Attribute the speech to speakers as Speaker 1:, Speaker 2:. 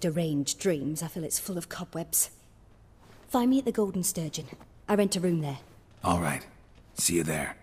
Speaker 1: deranged dreams, I feel it's full of cobwebs. Find me at the Golden Sturgeon. I rent a room there.
Speaker 2: All right. See you there.